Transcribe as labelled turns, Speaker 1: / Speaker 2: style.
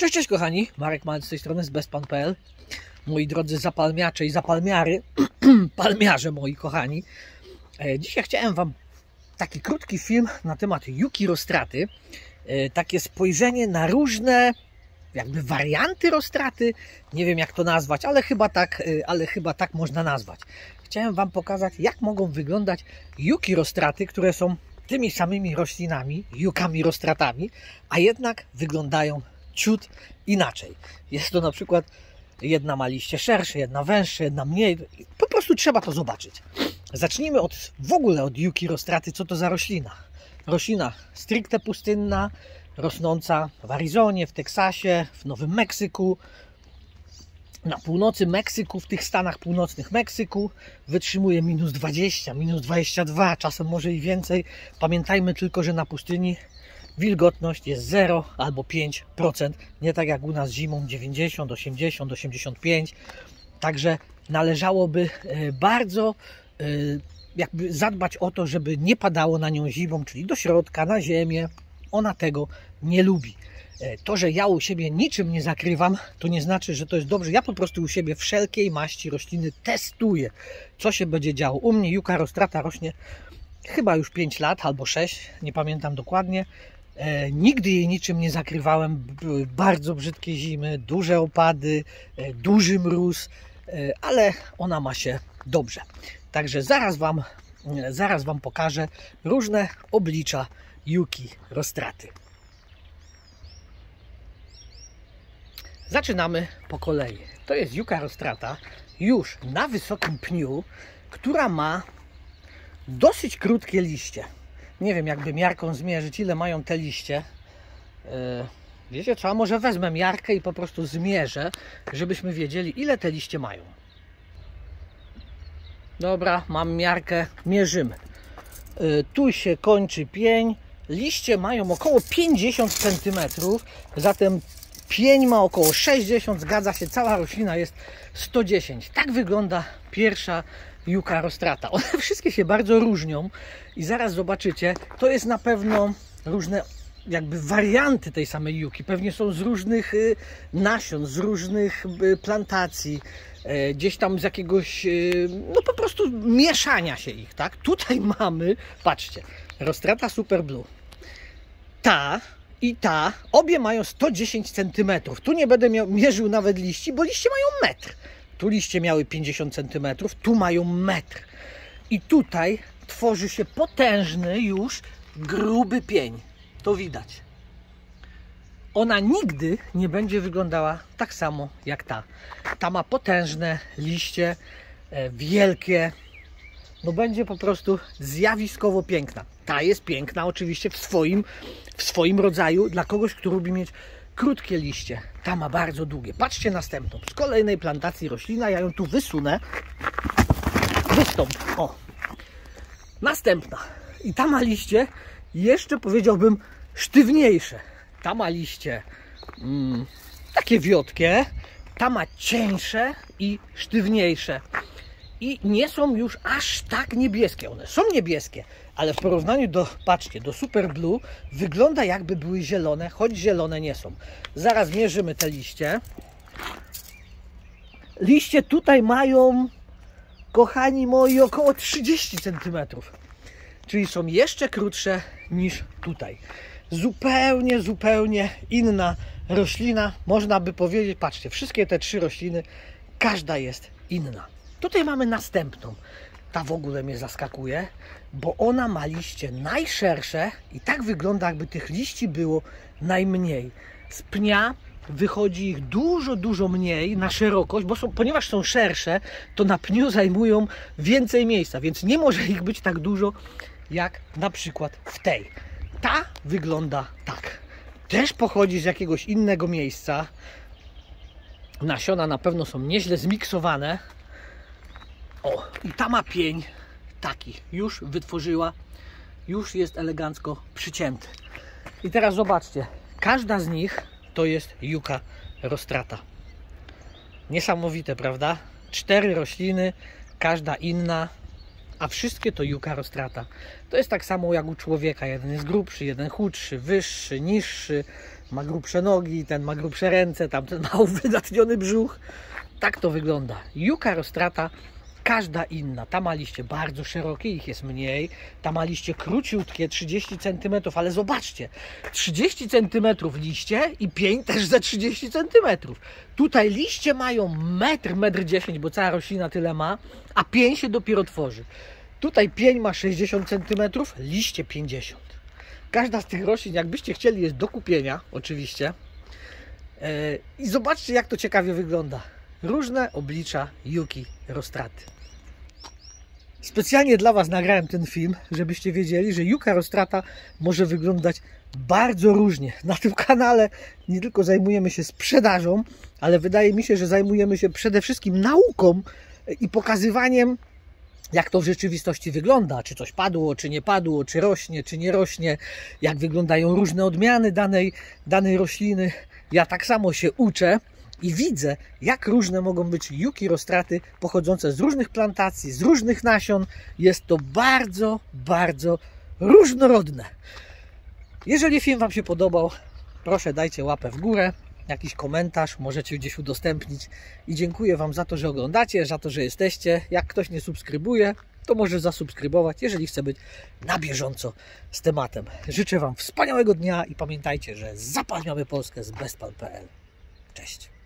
Speaker 1: Cześć, cześć kochani, Marek Malc z tej strony z bezpan.pl Moi drodzy zapalmiacze i zapalmiary, palmiarze moi kochani. E, Dzisiaj chciałem Wam taki krótki film na temat Yuki Rostraty. E, Takie spojrzenie na różne jakby warianty Rostraty. Nie wiem jak to nazwać, ale chyba tak, e, ale chyba tak można nazwać. Chciałem Wam pokazać jak mogą wyglądać Yuki Rostraty, które są tymi samymi roślinami, jukami rostratami, a jednak wyglądają ciut inaczej. Jest to na przykład jedna ma liście szersze, jedna węższe, jedna mniej. Po prostu trzeba to zobaczyć. Zacznijmy od w ogóle od Yuki rostraty, co to za roślina. Roślina stricte pustynna, rosnąca w Arizonie, w Teksasie, w Nowym Meksyku, na północy Meksyku, w tych stanach północnych Meksyku wytrzymuje minus 20, minus 22, czasem może i więcej. Pamiętajmy tylko, że na pustyni wilgotność jest 0 albo 5%, nie tak jak u nas zimą 90, 80, 85. Także należałoby e, bardzo e, jakby zadbać o to, żeby nie padało na nią zimą, czyli do środka, na ziemię. Ona tego nie lubi. E, to, że ja u siebie niczym nie zakrywam, to nie znaczy, że to jest dobrze. Ja po prostu u siebie wszelkiej maści rośliny testuję, co się będzie działo. U mnie juka rostrata rośnie chyba już 5 lat albo 6, nie pamiętam dokładnie. E, nigdy jej niczym nie zakrywałem. Były bardzo brzydkie zimy, duże opady, e, duży mróz, e, ale ona ma się dobrze. Także zaraz Wam, zaraz wam pokażę różne oblicza Yuki Rostraty. Zaczynamy po kolei. To jest Juka Rostrata już na wysokim pniu, która ma dosyć krótkie liście. Nie wiem, jakby miarką zmierzyć, ile mają te liście. Yy, wiecie co, a może wezmę miarkę i po prostu zmierzę, żebyśmy wiedzieli, ile te liście mają. Dobra, mam miarkę, mierzymy. Yy, tu się kończy pień. Liście mają około 50 cm, zatem pień ma około 60, zgadza się, cała roślina jest 110. Tak wygląda pierwsza Juka Rostrata. One wszystkie się bardzo różnią i zaraz zobaczycie, to jest na pewno różne jakby warianty tej samej juki. Pewnie są z różnych y, nasion, z różnych y, plantacji, e, gdzieś tam z jakiegoś, y, no po prostu mieszania się ich, tak? Tutaj mamy, patrzcie, Rostrata Super Blue. Ta i ta, obie mają 110 cm. Tu nie będę miał, mierzył nawet liści, bo liście mają metr. Tu liście miały 50 cm, tu mają metr. I tutaj tworzy się potężny już gruby pień. To widać. Ona nigdy nie będzie wyglądała tak samo jak ta. Ta ma potężne liście, e, wielkie. No będzie po prostu zjawiskowo piękna. Ta jest piękna oczywiście w swoim, w swoim rodzaju dla kogoś, kto lubi mieć krótkie liście. Ta ma bardzo długie. Patrzcie następną. Z kolejnej plantacji roślina. Ja ją tu wysunę. Wystąp. O. Następna. I ta ma liście jeszcze powiedziałbym sztywniejsze. Ta ma liście mm, takie wiotkie. Ta ma cieńsze i sztywniejsze. I nie są już aż tak niebieskie. One są niebieskie, ale w porównaniu do, patrzcie, do Super Blue wygląda jakby były zielone, choć zielone nie są. Zaraz mierzymy te liście. Liście tutaj mają, kochani moi, około 30 cm. Czyli są jeszcze krótsze niż tutaj. Zupełnie, zupełnie inna roślina. Można by powiedzieć, patrzcie, wszystkie te trzy rośliny, każda jest inna. Tutaj mamy następną. Ta w ogóle mnie zaskakuje, bo ona ma liście najszersze i tak wygląda, jakby tych liści było najmniej. Z pnia wychodzi ich dużo, dużo mniej na szerokość, bo są, ponieważ są szersze, to na pniu zajmują więcej miejsca, więc nie może ich być tak dużo jak na przykład w tej. Ta wygląda tak. Też pochodzi z jakiegoś innego miejsca. Nasiona na pewno są nieźle zmiksowane, o, i ta ma pień taki, już wytworzyła, już jest elegancko przycięty. I teraz zobaczcie, każda z nich to jest juka rostrata. Niesamowite, prawda? Cztery rośliny, każda inna, a wszystkie to juka rostrata. To jest tak samo jak u człowieka. Jeden jest grubszy, jeden chudszy, wyższy, niższy. ma grubsze nogi, ten ma grubsze ręce, tamten ma uwydatniony brzuch. Tak to wygląda. Juka rostrata każda inna. Ta ma liście bardzo szerokie, ich jest mniej. Ta ma liście króciutkie, 30 cm, ale zobaczcie, 30 cm liście i pień też za 30 cm. Tutaj liście mają metr, metr 10, bo cała roślina tyle ma, a pień się dopiero tworzy. Tutaj pień ma 60 cm, liście 50. Każda z tych roślin, jakbyście chcieli, jest do kupienia, oczywiście. E, I zobaczcie, jak to ciekawie wygląda. Różne oblicza Yuki Rostraty. Specjalnie dla Was nagrałem ten film, żebyście wiedzieli, że Juka Rostrata może wyglądać bardzo różnie. Na tym kanale nie tylko zajmujemy się sprzedażą, ale wydaje mi się, że zajmujemy się przede wszystkim nauką i pokazywaniem, jak to w rzeczywistości wygląda. Czy coś padło, czy nie padło, czy rośnie, czy nie rośnie, jak wyglądają różne odmiany danej, danej rośliny. Ja tak samo się uczę i widzę, jak różne mogą być juki rostraty pochodzące z różnych plantacji, z różnych nasion. Jest to bardzo, bardzo różnorodne. Jeżeli film Wam się podobał, proszę dajcie łapę w górę, jakiś komentarz, możecie gdzieś udostępnić. I dziękuję Wam za to, że oglądacie, za to, że jesteście. Jak ktoś nie subskrybuje, to może zasubskrybować, jeżeli chce być na bieżąco z tematem. Życzę Wam wspaniałego dnia i pamiętajcie, że zapalniamy Polskę z bestpal.pl. Cześć!